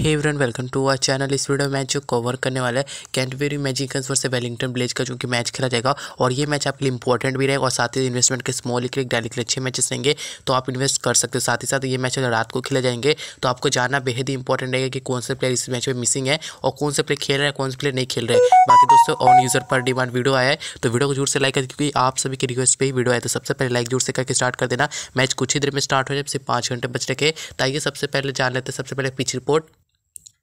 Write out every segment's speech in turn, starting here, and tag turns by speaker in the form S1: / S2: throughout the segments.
S1: Hey everyone welcome to our channel इस video में match जो कवर करने वाला है Canterbury Magicians versus Wellington Blaze का, जो कि मैच खेला जाएगा। और ये मैच आपके लिए इंपॉर्टेंट भी रहेगा और साथ ही इन्वेस्टमेंट के स्मॉल के डेली के अच्छे मैचेस रहेंगे तो आप इन्वेस्ट कर सकते हो। साथ ही साथ ये मैच अगर रात को खेले जाएँगे तो आपको जानना बेहद ही इंपॉर्टेंट रहेगा कि कौन से प्लेयर इस मैच में मिसिंग है और कौन से प्लेयर खेल रहे हैं, कौन से प्लेयर नहीं खेल रहे बाकी दोस्तों ऑन यूज़र पर डिमांड वीडियो आया है तो वीडियो को ज़ोर से लाइक कर, क्योंकि आप सभी की रिक्वेस्ट पर ही वीडियो आया तो सबसे पहले लाइक ज़ोर से करके स्टार्ट कर देना। मैच कुछ ही देर में स्टार्ट हो जाए, सिर्फ़ पाँच घंटे बच रखे ताकि सबसे पहले जान लेते सबसे पहले पिच रिपोर्ट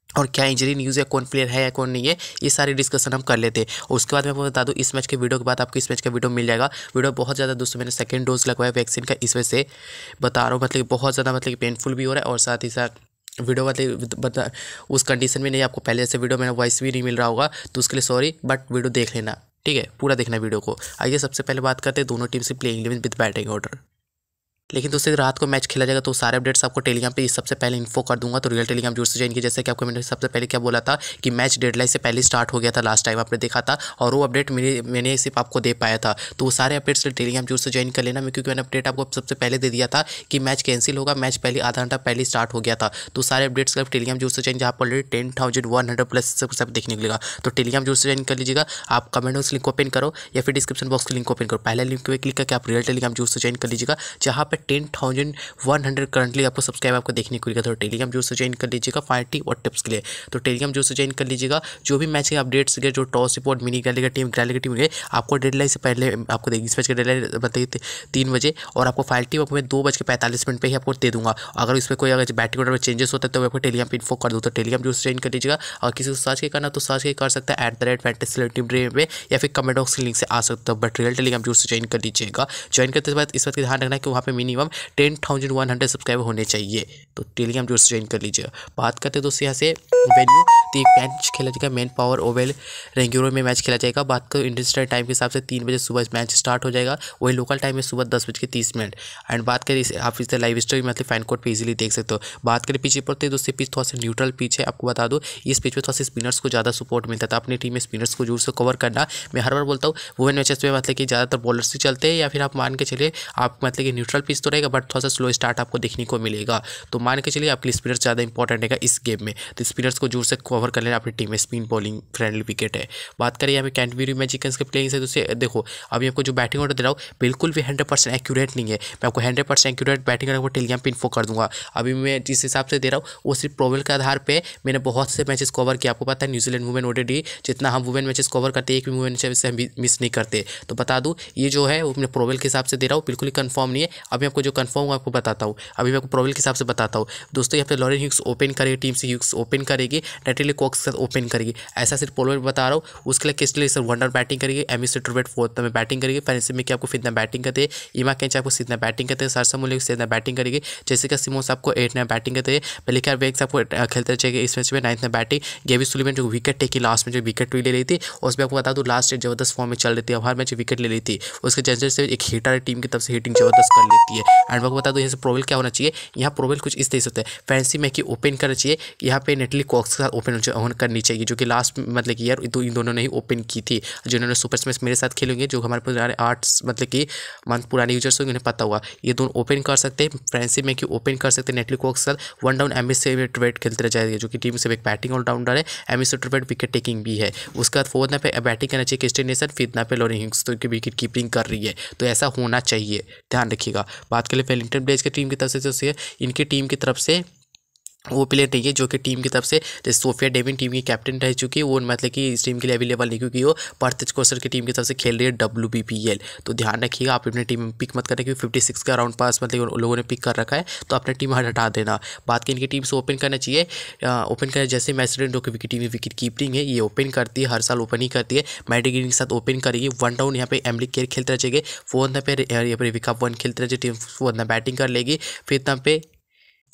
S1: और क्या इंजरी न्यूज़ है, कौन प्लेयर है या कौन नहीं है, ये सारी डिस्कशन हम कर लेते हैं। उसके बाद मैं आपको बता दूँ, इस मैच के वीडियो के बाद आपको इस मैच का वीडियो मिल जाएगा। वीडियो बहुत ज़्यादा दोस्तों, मैंने सेकंड डोज लगवाया वैक्सीन का, इस वजह से बता रहा हूँ मतलब बहुत ज़्यादा मतलब पेनफुल भी हो रहा है और साथ ही साथ वीडियो मतलब बता उस कंडीशन में नहीं, आपको पहले से वीडियो मैंने वॉइस भी नहीं मिल रहा होगा तो उसके लिए सॉरी बट वीडियो देख लेना, ठीक है? पूरा देखना वीडियो को। आइए सबसे पहले बात करते हैं, दोनों टीम से playing eleven with batting order लेकिन दोस्तों रात को मैच खेला जाएगा तो सारे अपडेट्स आपको टेलीग्राम पे सबसे पहले इन्फो कर दूँगा। तो रियल टेलीग्राम ज़ोर से ज्वाइन की जैसे कि आपको मैंने सबसे पहले क्या बोला था कि मैच डेडलाइन से पहले स्टार्ट हो गया था लास्ट टाइम आपने देखा था और वो अपडेट मेरे, मैंने सिर्फ़ आपको दे पाया था। तो वो सारे अपडेट्स टेलीग्राम ज़ोर से ज्वाइन कर लेना। मैं क्योंकि मैंने अपडेट आपको सबसे पहले दे दिया था कि मैच कैंसिल होगा मैच पहले, आधा घंटा पहले स्टार्ट हो गया था। तो सारे अपडेट्स का टेलीग्राम ज़ोर से ज्वाइन जहाँ पर ten thousand one hundred plus सब देखने को मिलेगा। तो टेलीग्राम ज़ोर से ज्वाइन कर लीजिएगा। आप कमेंट उस लिंक ओपन करो या फिर डिस्क्रिप्शन बॉक्स के लिंक ओपन करो। पहले लिंक पे क्लिक करके आप रियल टेलीग्राम ज़ोर से ज्वाइन कर लीजिएगा। जहाँ पर ten thousand one hundred currently आपको सब्सक्राइब आपको देखने को तो टेलीग्राम जो से ज्वाइन कर लीजिएगा फाइव और टिप्स के लिए। तो टेलीग्राम जो से ज्वाइन कर लीजिएगा जो भी मैच के अपडेट्स के जो टॉस रिपोर्ट मिनी ग्रैली का टीम ग्रैली का टीम है, आपको डेडलाइन से पहले आपको देगी। इस मैच का डेडलाइन बताइए तीन बजे और आपको फ़ाइल टीम आपको मैं दो बज के पैंतालीस मिनट पर ही आपको दे दूँगा। अगर इसमें कोई अगर बैटिंग ऑर्डर में चेंजेस होता है तो आपको टेलीग्राम पर इन्फो कर दूँ। तो टेलीग्राम जो ज्वाइन कर लीजिएगा और किसी को सर्च के करना तो सर्च के कर सकता है at the rate fantasy team ड्रे में, या फिर कमेंट बॉक्स के लिंक से आ सकता है। बट रियल टेलीग्राम जो ज्वाइन कर लीजिएगा ज्वाइन करते बाद इस बात का ध्यान रखना है कि वहाँ पे minimum ten thousand one hundred subscriber होने चाहिए। तो टेलीग्राम जो ज्वाइन कर लीजिए। बात करते हैं दोस्तों यहाँ से वेन्यू तो एक मैच खेला जाएगा। मेन पावर ओवेल रेंग्यूरो में मैच खेला जाएगा। बात करो स्टैंड टाइम के हिसाब से तीन बजे सुबह मैच स्टार्ट हो जाएगा। वही लोकल टाइम में सुबह दस बज के तीस मिनट। एंड बात करें इसे आप इस लाइव स्टोरी मतलब फ़ैन कोड पर इजीली देख सकते हो। बात करें पीछे पड़ते हैं दोस्तों पिच थोड़ा सा न्यूट्रल पिच है। आपको बता दो, इस पिच में थोड़ा सा स्पिनर्स को ज़्यादा सपोर्ट मिलता था। अपनी टीम में स्पिनर्स को ज़ोर से कवर करना। मैं हर बार बोलता हूँ वुमेन मैचेस में मतलब कि ज़्यादातर बॉलर्स ही चलते हैं या फिर आप मान के चलिए, आप मतलब कि न्यूट्रल पिच तो रहेगा बट थोड़ा सा स्लो स्टार्ट आपको देखने को मिलेगा। तो मान के चलिए आपके स्पिनर्स ज़्यादा इंपॉर्टेंट है इस गेम में। तो स्पिनर्स को ज़ोर से कवर कर लेना, अपनी टीम में स्पिन बॉलिंग फ्रेंडली विकेट है। बात करें यहाँ पे कैंटबेरी मैजिकन्स के प्लेइंग से तो देखो, अभी आपको जो बैटिंग ऑर्डर दे रहा हूँ, बिल्कुल भी हंड्रेड परसेंट एक्यूरेट नहीं है। मैं आपको hundred percent accurate batting order को टेलीग्राम पे इन्फो कर दूँगा। अभी मैं जिस हिसाब से दे रहा हूँ, वो सिर्फ़ प्रोवेल के आधार पर मैंने बहुत से मैचेस कवर किया आपको पता है न्यूजीलैंड वुमेन ओडी जितना हम वुमेन मैचेस कवर करते हैं, एक भी वुमेन से हम मिस नहीं करते। तो बता दूँ, ये जो है, वो मैं प्रोवेल के हिसाब से दे रहा हूँ, बिल्कुल ही कन्फर्म नहीं है। अभी आपको जो कन्फर्म आपको बताता हूँ। अभी मैं आपको प्रोवेल के हिसाब से बताता हूँ। दोस्तों, यहाँ पे लॉरेन ह्यूक्स ओपन करेगी टीम से ह्यूक्स ओपन करेगी। नेटेली कॉक्स के साथ ओपन करेगी। ऐसा सिर्फ़ पोलो बता रहा हूँ। उसके लिए किस लिए सर वंडर बैटिंग करेगी? एम एस ट्रुवेट फोर्थ में बैटिंग करेगी फैंसी में आपको फितना बैटिंग करते हैं? इमा कैंच आपको सीधना बैटिंग करते हैं? सरसा मूल्य सीधना बैटिंग करेगी? जैसे कि सिमोस आपको एट में बैटिंग करते हैं। पहले क्या वेग्स आपको खेलते चाहिए इस मैच में नाइन्थ में बैटिंग गेवी सुलिवन जो विकेट टेकी लास्ट में जो विकेट ले रही थी, उसमें आपको बता दूँ लास्ट ज़बरदस्त फॉर्म में चल रही थी। हर मैच विकेट ले रही थी। उसके जजर से एक हीटर टीम की तरफ़ से हिटिंग ज़बरदस्त कर लेती है। एंड आपको बता दूँ, यहाँ से प्रोवेल क्या होना चाहिए? यहाँ प्रोवेल कुछ इस तरह से होता है। फैंसी में कि ओपन करना चाहिए। यहाँ पे नेटली कॉक्स के साथ ओपन ऑन करनी चाहिए, जो कि लास्ट मतलब कि ईयर तो इन दोनों ने ही ओपन की थी, जिन्होंने सुपर स्मैश मेरे साथ खेलेंगे जो हमारे पुराने आठ मतलब कि मंथ पुराने यूज़र्स होंगे, उन्हें पता हुआ ये दोनों ओपन कर सकते हैं फ्रेंसी में कि ओपन कर सकते हैं नेटली कॉक्स के साथ वन डाउन एम से ट्रेड खेलते रह जाएँगे, जो कि टीम से एक बैटिंग ऑलराउंडर है M S trade wicket taking भी है। उसके बाद फोर्थ पे बैटिंग करना चाहिए क्रिस्टन नेसन फिफ्थ ना पे लोरी हिंग्स तो विकेट कीपिंग कर रही है। तो ऐसा होना चाहिए, ध्यान रखिएगा। बात करें वेलिंगटन ब्लेज की टीम की तरफ़ से इनकी टीम की तरफ़ से वो प्लेयर नहीं है, जो कि टीम की तरफ़ से जैसे सोफिया डेविन टीम की कैप्टन रह चुकी है। वो मतलब कि इस टीम के लिए अवेलेबल नहीं क्योंकि वो पर्थ कोसर की टीम की तरफ़ से खेल रही है डब्ल्यू बी पी एल तो ध्यान रखिएगा, आप अपनी टीम में पिक मत करें क्योंकि फिफ्टी सिक्स का राउंड पास मतलब लोगों ने पिक कर रखा है तो अपने टीम हटा देना। बात की इनकी टीम से ओपन करना चाहिए ओपन करें जैसे मैसडेंट जो कि विकेट टीम विकेट कीपिंग है, ये ओपन करती है, हर साल ओपन ही करती है। मैडिगिन के साथ ओपन करेगी वन डाउन यहाँ पे एमलिक केयर खेलते रहेंगे। फोर्थ पे यहाँ पे विकअप वन खेलते रहे टीम फोर्थ बैटिंग कर लेगी। फिर यहाँ पे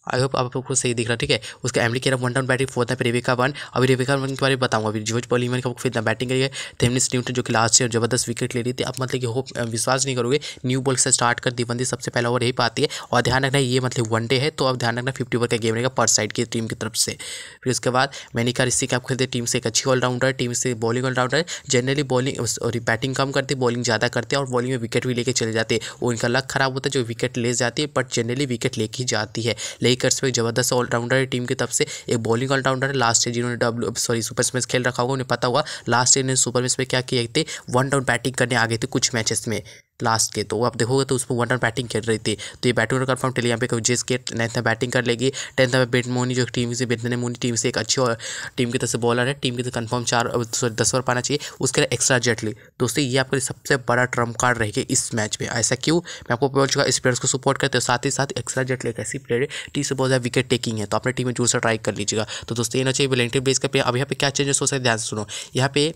S1: आई होप आपको सही दिख रहा है, ठीक है? उसका Emily Kerr one down batting fourth है रेविका वन अभी रेविका वन के बारे में बताऊँगा, अभी जोज पॉलीमन का फिर बैटिंग करिए थेमनिस न्यूटन जो कि लास्ट ईयर ज़बरदस्त विकेट ले रही थी, आप मतलब कि होप विश्वास नहीं करोगे न्यू बॉल से स्टार्ट कर दी बंदी सबसे पहला ओवर यही पाती है। और ध्यान रखना, ये मतलब वन डे है तो अब ध्यान रखना फिफ्टी ओवर का गेम रहेगा पर साइड की टीम की तरफ़ से। फिर उसके बाद मैनिका रिस्सी आप खेलते टीम से एक अच्छी ऑलराउंडर है टीम से bowling allrounder generally bowling batting कम करती बॉलिंग ज़्यादा करते हैं और बॉलिंग में विकेट भी लेके चले जाते हैं। वो इनका लक खराब होता है, जो विकेट ले जाती है बट जनरली विकेट लेके जाती है। लेकिन लेकर्स पे ज़बरदस्त ऑलराउंडर है टीम की तरफ़ से। एक बॉलिंग ऑलराउंडर है। लास्ट ईयर जिन्होंने डब्ल्यू सॉरी सुपर स्मैश खेल रखा होगा, उन्हें पता होगा। लास्ट ईयर ने सुपर स्मैश में क्या किए थे? वन डाउन बैटिंग करने आ गए थे कुछ मैचेस में। लास्ट के तो आप देखोगे तो उसमें वन रन बैटिंग कर रही थी। तो ये बैटिंग कन्फर्म टेली यहाँ पे जिस के नाइन्थ में बैटिंग कर लेगी। टेंथ में बेट मोनी जो टीम से बेटने मोनी टीम से एक अच्छी और टीम की तरफ़ से बॉलर है टीम की तरफ़ कन्फर्म चार सॉरी दस ओवर पाना चाहिए, उसके लिए एक्स्ट्रा जेटली दोस्तों, ये आपके सबसे बड़ा ट्रंप कार्ड रहेगी इस मैच में। ऐसा क्यों? मैं आपको बोल चुका इस प्लेयर्स को सपोर्ट करते हो साथ ही साथ एक्स्ट्रा जेटली एक ऐसी प्लेयर है टीम से बहुत ज़्यादा विकेट टेकिंग है तो अपने टीम में ज़ोर से ट्राई कर लीजिएगा। तो दोस्तों, ये ना चाहिए वेलेंटिव बेस का पे अब यहाँ पे क्या चेंजेस हो सकते हैं? ध्यान सुनो। यहाँ पे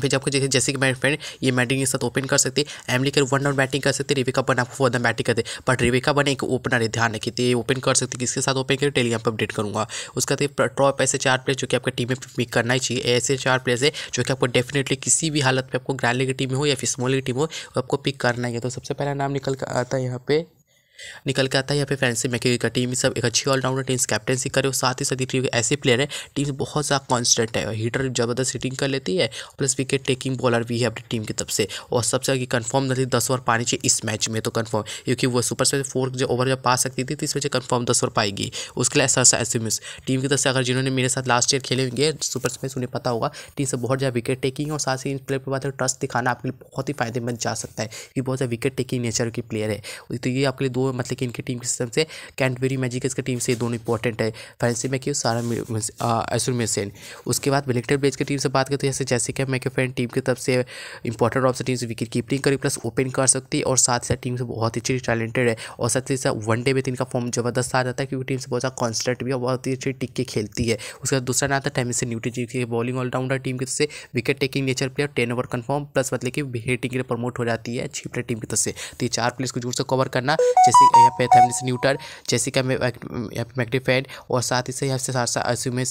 S1: फिर आपको जैसे जैसे कि मेरे फ्रेंड ये बैटिंग के साथ ओपन कर सकते हैं एमली कर वन डाउन बैटिंग कर सकते हैं रेविका बन आपको फोर डाउन बैटिंग करते। बट रेविका बन एक ओपनर है, ध्यान रखिए तो ये ओपन कर सकते, किसके साथ ओपन करें टेलीग्राम पर अपडेट करूँगा। उसका टॉप ऐसे चार प्लेयर जो कि आपका टीम में पिक करना ही चाहिए, ऐसे चार प्लेयर्स है जो कि आपको डेफिनेटली किसी भी हालत में आपको ग्रैंड की टीम हो या फिर स्मॉल की टीम हो आपको पिक करना ही है। तो सबसे पहला नाम निकल कर आता है यहाँ पे निकल के आता है यहाँ पे फैंसी मैके का टीम सब एक अच्छी ऑलराउंडर टीम कैप्टनसी करे, और साथ ही साथ टीम ऐसे प्लेयर है टीम बहुत ज़्यादा कॉन्स्टेंट है हीटर ज़बरदस्त हिटिंग कर लेती है प्लस विकेट टेकिंग बॉलर भी है अपनी टीम की तरफ़ से, और सबसे आगे कन्फर्म नहीं दस ओवर पानी चाहिए इस मैच में तो कन्फर्म क्योंकि वो सुपर से फोर जो ओवर जब पा सकती थी तो इस वजह कन्फर्म दस ओवर पाएगी, उसके लिए ऐसा ऐसे मिस टीम की तरफ़ से अगर जिन्होंने मेरे साथ लास्ट ईयर खेले होंगे सुपर स्पेस उन्हें पता होगा टीम से बहुत ज़्यादा विकेट टेकिंग और साथ ही इन प्लेयर पर बात ट्रस्ट दिखाना आपके लिए बहुत ही फ़ायदेमंद जा सकता है, कि बहुत ज़्यादा विकेट टेकिंग नेचर की प्लेयर है तो ये आपके लिए दो मतलब कि इनकी टीम के सिस्टम से, कैंटबेरी मैजिक इसका टीम से दोनों इंपॉर्टेंट है। फैंसी में क्यों सारा एसुर मेसेन उसके बाद मिलिटर ब्लेज की टीम से बात करते हैं, जैसे जैसे कि मैं फ्रेंड टीम की तरफ़ से इंपॉर्टेंट ऑफ़ टीम से विकेट कीपिंग करी प्लस ओपन कर सकती है, और साथ ही साथ टीम से बहुत ही अच्छी टैलेंटेड है। और साथ ही साथ वन डे में इनका फॉर्म ज़बरदस्त आ जाता है, क्योंकि टीम से बहुत ज़्यादा कॉन्स्टेंट भी और बहुत ही अच्छी टिक के खेलती है। उसके दूसरा नाम आता है न्यूटी जी की बॉलिंग ऑलराउंडर टीम की तरफ़ से wicket taking nature player ten over confirm plus मतलब कि हिटिंग के लिए प्रमोट हो जाती है अच्छी प्लेयर टीम की तरफ़ से। तो ये चार प्लेयर्स को ज़ोर से कवर करना जैसे यहाँ पे थैमलिस न्यूटर जेसिका मैग्नीफेड और साथ ही से यहाँ से साथ साथ असुमे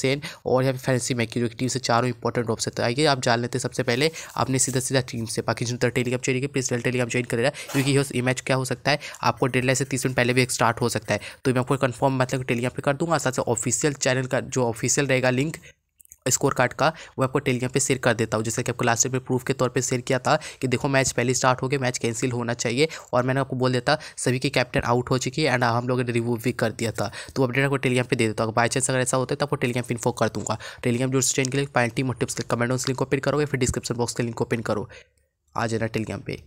S1: और यहाँ पे फैंसी मैकी जो टीम से चारों इंपॉर्टेंट ऑप्शन है आइए आप जान लेते सबसे पहले आपने सीधा सीधा टीम से, बाकी जिन टेलीग्राम चाहिए प्लीज़ टेलीग्राम ज्वाइन करेगा क्योंकि ये मैच क्या हो सकता है, आपको डेडलाइन से तीस मिनट पहले भी एक स्टार्ट हो सकता है। तो मैं आपको कन्फर्म मतलब टेलीग्राम पर कर दूँगा, साथ से ऑफिशियल चैनल का जो ऑफिशियल रहेगा लिंक स्कोर कार्ड का, वो आपको टेलीग्राम पे शेयर कर देता हूँ। जैसे कि आपको लास्ट में प्रूफ के तौर पे शेयर किया था कि देखो मैच पहले स्टार्ट हो गया मैच कैंसिल होना चाहिए और मैंने आपको बोल देता सभी के कैप्टन आउट हो चुकी है एंड हम लोगों ने रिव्यू भी कर दिया था। तो अपडेट आपको टेलीग्राम पे दे देता हूँ। बाई चांस अगर ऐसा होता है तो आपको टेलीग्राम इन्फो कर दूँगा। टेलीग्राम जो चैन के लिए पैंटी टीम और टिप्स कमेंट लिंक ओपन करोगे, फिर डिस्क्रिप्शन बॉक्स के लिंक ओपन करो। आ जाना टेलीग्राम पे।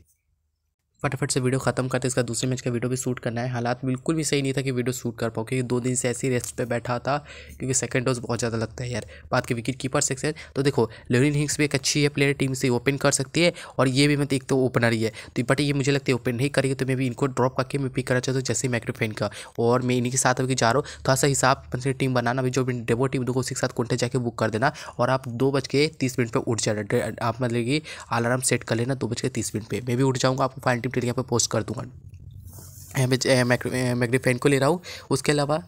S1: फटाफट से वीडियो खत्म करते इसका दूसरे मैच का वीडियो भी शूट करना है। हालात बिल्कुल भी सही नहीं था कि वीडियो शूट कर पाओ क्योंकि दो दिन से ऐसी रेस्ट पे बैठा था, क्योंकि सेकंड डोज बहुत ज़्यादा लगता है यार। बात की विकेट कीपर सेक्शन तो देखो लेवरिन हिंग्स भी एक अच्छी है प्लेयर टीम से ओपन कर सकती है, और ये भी मतलब एक तो ओपनर ही है। तो बट ये मुझे लगता है ओपन नहीं करेगी तो मैं भी इनको ड्रॉप करके मैं पिक करना चाहता हूँ, जैसे मैक्रोफेन का। और मैं इन्हीं के साथ अभी जा रहा हूँ थोड़ा सा हिसाब मतलब टीम बनाना, अभी जो भी डेबो टीम दो के साथ कोंटे जाके बुक कर देना, और आप दो बज के तीस मिनट पर उठ जाना। आप मतलब कि अलार्म सेट कर लेना दो बज के तीस मिनट पर मैं भी उठ जाऊँगा, आपको फाइन टीम टेलिया पर पोस्ट कर दूँगा। यहाँ पे को ले रहा हूँ। उसके अलावा,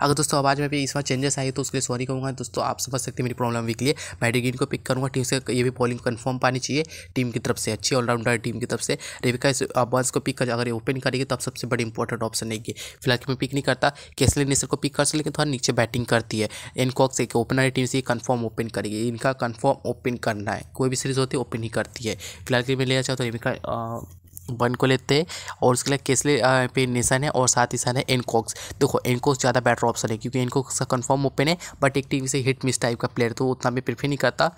S1: अगर दोस्तों आवाज़ में भी इस बार चेंजेस आए तो उसके लिए सॉरी कहूँगा। दोस्तों, आप समझ सकते हैं मेरी प्रॉब्लम वीक लिए। मैडिगिन को पिक करूँगा। टीम से ये भी बॉलिंग कंफर्म पानी चाहिए। टीम की तरफ़ से अच्छी ऑलराउंडर टीम की तरफ़ से। रेविका इस बॉल्स को पिक कर, अगर ओपन करेगी तो आप सबसे बड़ी इंपॉर्टेंट ऑप्शन है ये। फ़िलहाल मैं पिक नहीं करता। केसले नेसर को पिक कर सकते लेकिन थोड़ा नीचे बैटिंग करती है। एनकॉक्स एक ओपनर टीम से कन्फर्म ओपन करेगी। इनका कन्फर्म ओपन करना है। कोई भी सीरीज़ होती है ओपन ही करती है। फ़िलहाल के लिए मैं ले चाहता हूँ रेविका वन को लेते हैं और उसके लिए केसले पे निशान है और साथ ही साथ है एनकॉक्स। देखो, एनकॉक्स ज़्यादा बेटर ऑप्शन है क्योंकि एनकॉक्स का कन्फर्म ओपन है बट एक टीम से हिट मिस टाइप का प्लेयर तो उतना भी प्रेफर नहीं करता।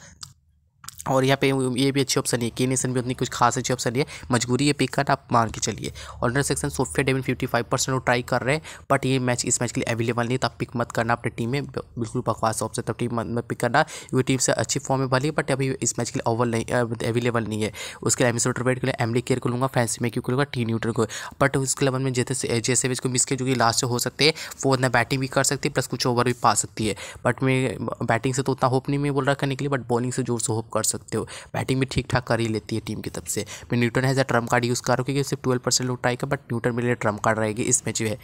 S1: और यहाँ पे ये भी अच्छी ऑप्शन है के नेशन भी उतनी कुछ खास अच्छी ऑप्शन है। मजबूरी है पिक करना आप मान के चलिए। और under section Sophia Devine fifty five percent वो ट्राई कर रहे हैं बट ये मैच इस मैच के लिए अवेलेबल नहीं तो आप पिक मत करना अपनी टीम में। बिल्कुल बकवास ऑप्शन तब टीम मत पिक करना। ये टीम से अच्छी फॉर्म में वाली है बट अभी इस मैच के लिए ओवल नहीं अवेलेबल नहीं है। उसके लिए एमिसोटर वेट के लिए एमली केयर को लूँगा फैंसी में क्यों लूँगा टी न्यूटर को। बट उसके अलावा में जैसे जैसे को मिस के जो कि लास्ट हो सकते हैं, वो उतना बैटिंग भी कर सकती है प्लस कुछ ओवर भी पा सकती है। बट मैं बैटिंग से तो उतना होप नहीं, मैं बोल रहा करने के लिए बट बॉलिंग से ज़ोर से होप कर सकते हो। बैटिंग भी ठीक ठाक कर ही लेती है टीम की तरफ़ से। मैं न्यूटन है ट्रंप कार्ड यूज़ करूँ क्योंकि सिर्फ़ ट्वेल्व परसेंट लोग ट्राई का बट न्यूटन मेरे लिए ट्रंप कार्ड रहेगी इस मैच में।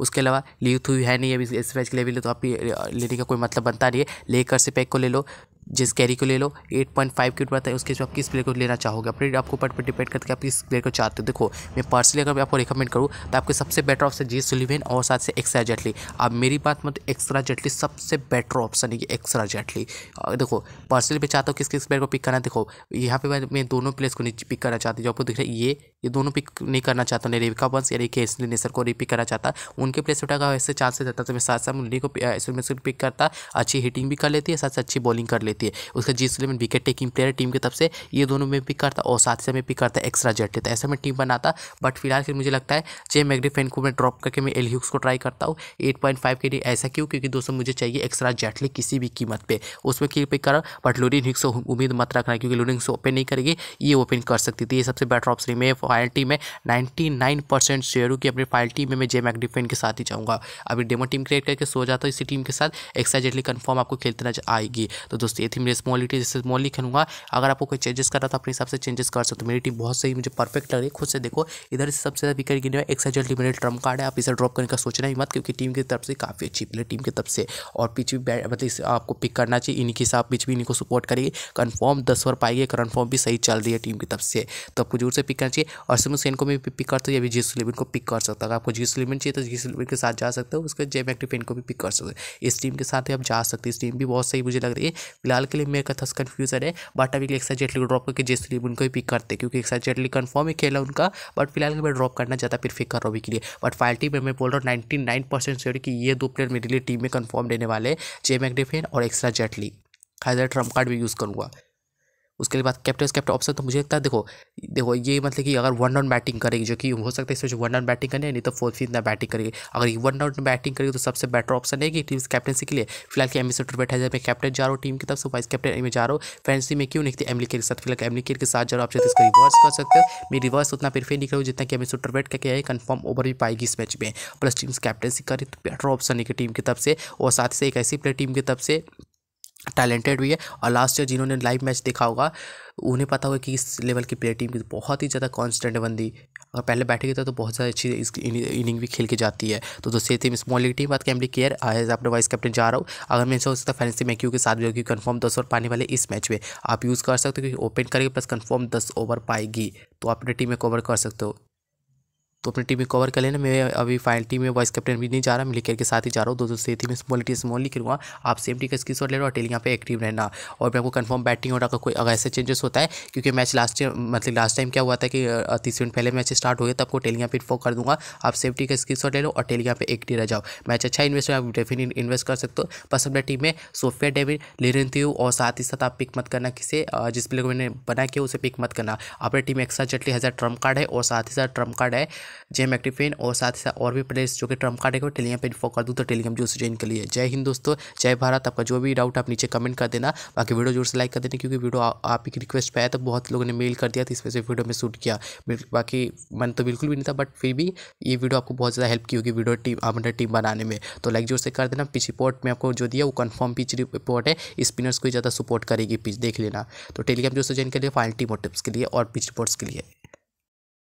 S1: उसके अलावा लियू थू है नहीं, अभी इस मैच के लिए भी तो आप लेने का कोई मतलब बनता नहीं है। लेकर से पैक को ले लो। जिस कैरी को ले लो 8.5 की पड़ता है, उसके आप किस प्लेयर को लेना चाहोगे? अपने आपको पर पर डिपेंड करके आप किस प्लेयर को चाहते हो। देखो, मैं पर्सनली अगर मैं आपको रिकमेंड करूँ तो आपके सबसे बेटर ऑप्शन जी सुलिवेन और साथ से एक्स्ट्रा जेटली अब मेरी बात मत एक्स्ट्रा जेटली सबसे बेटर ऑप्शन है कि एक्स्ट्रा जेटली देखो पर्सनली मैं चाहता हूँ किस किस प्लेयर को पिक करना देखो, यहाँ पे मैं दोनों प्लेयर्स को पिक करना चाहती हूँ। जो आपको दिख रहा है, ये ये दोनों पिक नहीं करना चाहता हूँ। रेविका बंस या केसली नेसर को रिपिक करना चाहता। उनके प्लेस उठागा वैसे चांसेस रहता तो मैं साथ साथ मुरली को पिक करता। अच्छी हिटिंग भी कर लेती है, साथ साथ अच्छी बॉलिंग कर लेती है। उसका जी सुलेमन विकेट टेकिंग प्लेयर टीम की तरफ़ से ये दोनों में पिक करता और साथ ही में पिक करता एक्स्ट्रा जेट लेता ऐसा मैं टीम बनाता बट फ़िलहाल फिर मुझे लगता है जे मैग्रीफेन को मैं ड्रॉप करके मैं एल को ट्राई करता हूँ। एट के लिए ऐसा क्यों? क्योंकि दोस्तों मुझे चाहिए एक्स्ट्रा जेटली किसी भी कीमत पर उसमें की पिक करा बट लोरिन हिक्स उम्मीद मत रखना क्योंकि लोरिन हिक्स ओपन नहीं करेगी, ये ओपन कर सकती थी। ये सबसे बेटर ऑप्शन मैं फाइनल टीम में नाइन्टी नाइन परसेंट शेयर हूँ कि अपनी फाइनल टीम में। मैं जे मैगडिफेन के साथ ही जाऊँगा। अभी डेमो टीम क्रिएट करके सो जाता हूँ इसी टीम के साथ। एक्साइजेटली कन्फर्म आपको खेलते नज़र आएगी। तो दोस्तों ये थी मेरी स्मॉलिटी जैसे स्मॉली खेलूँगा अगर आपको कोई चेंजेस करना तो अपने हिसाब से चेंजेस कर सकते हो। मेरी टीम बहुत सही, मुझे परफेक्ट लग रही है। खुद से देखो, इधर से सबसे ज़्यादा विकेट गिने एक्साइजेटली मेरे ट्रम कार्ड है। आप इसे ड्रॉप करने का सोचना ही मत, क्योंकि टीम की तरफ़ से काफ़ी अच्छी प्लेयर टीम की तरफ़ से। और पिच भी मतलब आपको पिक करना चाहिए। इन्हीं के साथ पिच भी इन्हीं को सपोर्ट करेगी कन्फर्म दस ओवर पाएगी कन्फर्म भी सही चल रही है टीम की तरफ़ से। तो आपको ज़रूर से पिक करना चाहिए। और सिमो सेन को भी पिक करते हो, या भी जी को पिक कर सकता है। आपको जी सुलेमिन चाहिए तो जी सुलेमिन के साथ जा सकते हो। उसके जे मैक्टिव पेन को भी पिक कर सकते हो। इस टीम के साथ ही आप जा सकते हैं। इस टीम भी बहुत सही मुझे लग रही है। फ़िलहाल के लिए मेरे का थस कन्फ्यूज़न है। बट अभी एक जेटली को ड्रॉप करके जिस लिए उनको भी पिक करते क्योंकि एक जेटली कन्फर्म ही खेला उनका। बट फ़िलहाल मैं ड्रॉप करना चाहता फिर फिक कर रहा हूँ के लिए। बट फ़ाइल टीम में मैं बोल रहा हूँ नाइन्टी नाइन परसेंट कि ये दो प्लेयर मेरे लिए टीम में कन्फर्म देने वाले जे मैकडिफेन और एक्स्ट्रा जेटली हाइजर ट्रंप कार्ड भी यूज़ करूँगा। उसके बाद कैप्टन कैप्टन ऑप्शन तो मुझे लगता है देखो देखो ये मतलब कि अगर वन डाउन बैटिंग करेगी, जो कि हो सकता है इसमें वन डाउन बैटिंग करनी है, नहीं तो फोर्थ फिफ्थ बैटिंग करेगी। अगर ये वन डाउन बैटिंग करेगी तो सबसे बेटर ऑप्शन है कि टीम कैप्टनसी के लिए। फ़िलहाल की एमी सेटर बैठा जाए मैं कैप्टन जा रहा हूँ टीम की तरफ़ से वाइस कैप्टन में जा रहा हूँ फैंसी में क्यों नहीं एमली के साथ, फ़िलहाल एमली के साथ जा रहा हूँ, आप इसका रिवर्स कर सकते हो। मैं रिवर्स उतना प्रीफेर नहीं करूँ जितना कि एमी सेटर बैठ करके आए कन्फर्म ओवर भी पाएगी इस मैच में। प्लस टीम कैप्टनसी करी तो बेटर ऑप्शन है टीम की तरफ़ से, और साथ ही से एक ऐसी प्लेयर टीम की तरफ़ से टैलेंटेड भी है और लास्ट ईयर जिन्होंने लाइव मैच देखा होगा, उन्हें पता होगा कि इस लेवल की प्लेयर टीम की बहुत ही ज़्यादा कॉन्स्टेंट बंदी अगर पहले बैठेगी तो बहुत ज़्यादा अच्छी इस इनिंग भी खेल के जाती है। तो दोस्तों थी स्मॉल लीग टीम बात कैमरी केयर एज अपने वाइस कैप्टन जा रहा हूँ, अगर मैं हो सकता फैंसी मैक्यू के साथ भी कन्फर्म दस ओवर पाने वाले इस मैच में, आप यूज़ कर सकते हो क्योंकि ओपन करेगी प्लस कन्फर्म दस ओवर पाएगी तो आप अपनी टीम में कवर कर सकते हो। तो अपनी टीम में कवर कर लेना। मैं अभी फाइनल टीम में वाइस कैप्टन भी नहीं जा रहा, मैं लिखकर के साथ ही जा रहा हूँ। दोस्तों थी मैं स्मॉल टी स्मॉल लिख लूँगा आप सेम टी का स्क्रीन शॉट ले और टेली यहाँ पे एक्टिव रहना। और मैं आपको कन्फर्म बैटिंग और अगर कोई अगर ऐसे चेंजेस होता है, क्योंकि मैच लास्ट मतलब लास्ट टाइम क्या हुआ था कि तीस मिनट पहले मैच स्टार्ट हो गया तो आपको टेली यहाँ पे इन्फॉर्म कर दूँगा। आप सेफ्टी का स्क्रीन शॉट ले लो और टेली यहाँ पे एक्टिव रह जाओ। मैच अच्छा इन्वेस्ट आप डेफिनेट इन्वेस्ट कर सकते हो। बस अपने टीम में सोफिया, डेविड ले रही थी और साथ ही साथ आप पिक मत करना किसे जिस प्लेयर को मैंने बना किया, उसे पिक मत करना। अपनी टीम एक्स्ट्रा चटली हज़ार ट्रंप कार्ड है और साथ ही साथ ट्रंप कार्ड है। जेम ज्वाइन और साथ ही साथ और भी प्लेस जो कि ट्रंप कार्ड है टेलीग्राम पे इन्फॉ कर दूँ तो टेलीग्राम जो ज्वाइन कर लिए। जय हिंद दोस्तों, जय भारत। आपका जो भी डाउट आप नीचे कमेंट कर देना। बाकी वीडियो ज़ोर से लाइक कर देना क्योंकि वीडियो आप ही रिक्वेस्ट पे आया तो बहुत लोगों ने मेल कर दिया था इस वजह से वीडियो में शूट किया। बाकी मन तो बिल्कुल भी नहीं था बट फिर भी ये वीडियो आपको बहुत ज़्यादा हेल्प की होगी वीडियो टीम अपने टीम बनाने में। तो लाइक ज़ोर से कर देना। पिच रिपोर्ट में आपको जो दिया, वो कन्फर्म पिच रिपोर्ट है। स्पिनर्स को ज़्यादा सपोर्ट करेगी पिच देख लेना। तो टेलीग्राम जो ज्वाइन कर लिए फाइनल टीम और टिप्स के लिए और पिच रिपोर्ट्स के लिए।